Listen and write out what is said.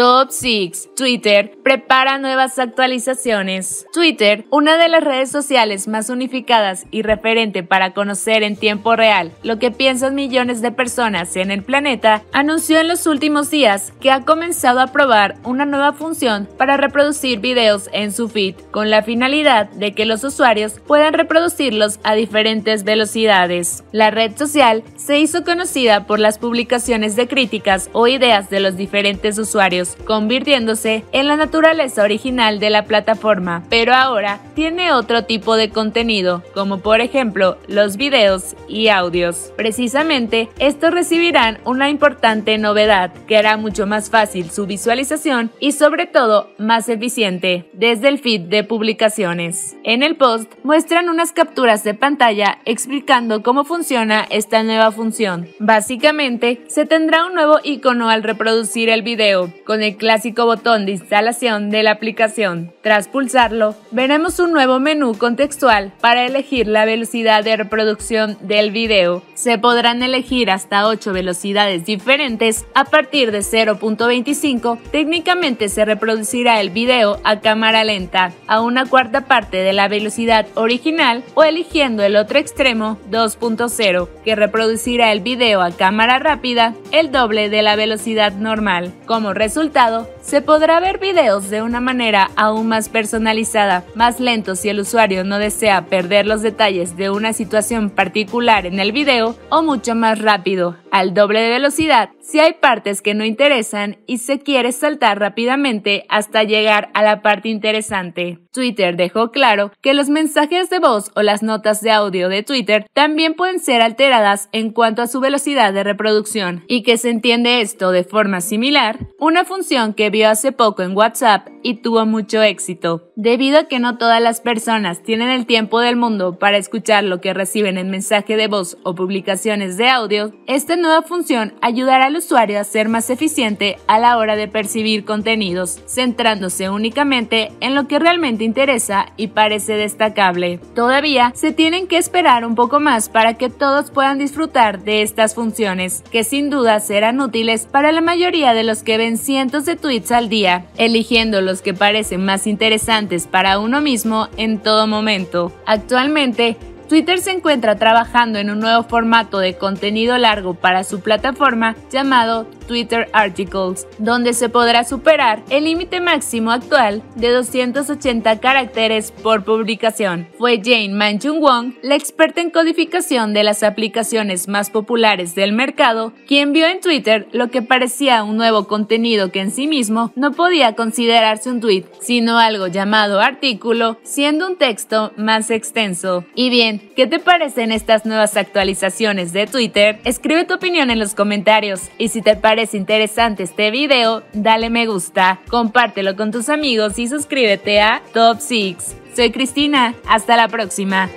Top 6. Twitter prepara nuevas actualizaciones. Twitter, una de las redes sociales más unificadas y referente para conocer en tiempo real lo que piensan millones de personas en el planeta, anunció en los últimos días que ha comenzado a probar una nueva función para reproducir videos en su feed, con la finalidad de que los usuarios puedan reproducirlos a diferentes velocidades. La red social se hizo conocida por las publicaciones de críticas o ideas de los diferentes usuarios, convirtiéndose en la naturaleza original de la plataforma, pero ahora tiene otro tipo de contenido, como por ejemplo los videos y audios. Precisamente, estos recibirán una importante novedad que hará mucho más fácil su visualización y sobre todo más eficiente desde el feed de publicaciones. En el post muestran unas capturas de pantalla explicando cómo funciona esta nueva función. Básicamente, se tendrá un nuevo icono al reproducir el video, con el clásico botón de instalación de la aplicación. Tras pulsarlo, veremos un nuevo menú contextual para elegir la velocidad de reproducción del video. Se podrán elegir hasta 8 velocidades diferentes a partir de 0.25. Técnicamente se reproducirá el video a cámara lenta, a una cuarta parte de la velocidad original o eligiendo el otro extremo 2.0, que reproducirá el video a cámara rápida el doble de la velocidad normal. Como resultado, resultado se podrá ver videos de una manera aún más personalizada, más lento si el usuario no desea perder los detalles de una situación particular en el video o mucho más rápido, al doble de velocidad si hay partes que no interesan y se quiere saltar rápidamente hasta llegar a la parte interesante. Twitter dejó claro que los mensajes de voz o las notas de audio de Twitter también pueden ser alteradas en cuanto a su velocidad de reproducción y que se entiende esto de forma similar, una función que vio hace poco en WhatsApp y tuvo mucho éxito. Debido a que no todas las personas tienen el tiempo del mundo para escuchar lo que reciben en mensaje de voz o publicaciones de audio, esta nueva función ayudará al usuario a ser más eficiente a la hora de percibir contenidos, centrándose únicamente en lo que realmente interesa y parece destacable. Todavía se tienen que esperar un poco más para que todos puedan disfrutar de estas funciones, que sin duda serán útiles para la mayoría de los que ven cientos de tweets al día, eligiendo los que parecen más interesantes para uno mismo en todo momento. Actualmente, Twitter se encuentra trabajando en un nuevo formato de contenido largo para su plataforma llamado Twitter Articles, donde se podrá superar el límite máximo actual de 280 caracteres por publicación. Fue Jane Manchung Wong, la experta en codificación de las aplicaciones más populares del mercado, quien vio en Twitter lo que parecía un nuevo contenido que en sí mismo no podía considerarse un tweet, sino algo llamado artículo, siendo un texto más extenso. Y bien, ¿qué te parecen estas nuevas actualizaciones de Twitter? Escribe tu opinión en los comentarios y si te parece es interesante este video, dale me gusta, compártelo con tus amigos y suscríbete a Top 6. Soy Cristina, hasta la próxima.